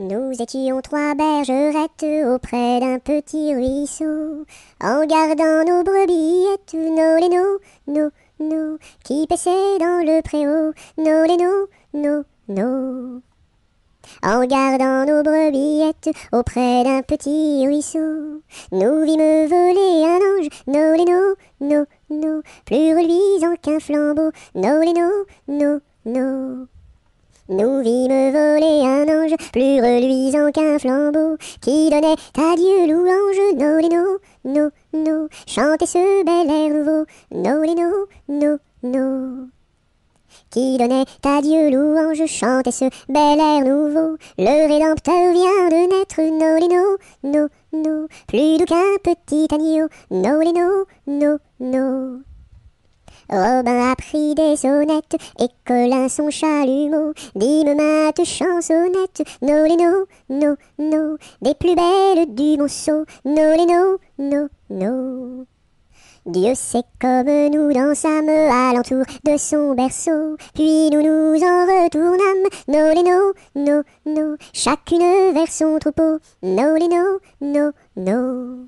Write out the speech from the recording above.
Nous étions trois bergerettes auprès d'un petit ruisseau, en gardant nos brebillettes, nos lénos, nos, nos, qui paissaient dans le préau, nos lénos, nos, nos. En gardant nos brebillettes auprès d'un petit ruisseau, nous vîmes voler un ange, nos lénos, nos, nos, plus reluisant qu'un flambeau, nos lénos, nos, nos. Nous vîmes voler un ange plus reluisant qu'un flambeau qui donnait à Dieu louange. No, les no, no, chantez ce bel air nouveau. No, les no, no. Qui donnait à Dieu louange, chantez ce bel air nouveau. Le Rédempteur vient de naître, no, les no, no, plus doux qu'un petit agneau. No, les no, no, no. Robin a pris des sonnettes et Colin son chalumeau. Dime mate chansonnette, no les no, no, no, des plus belles du monceau, no les no, no, no. Dieu sait comme nous dansâmes alentour de son berceau, puis nous nous en retournâmes, no les no, no, no, chacune vers son troupeau, no les no, no, no.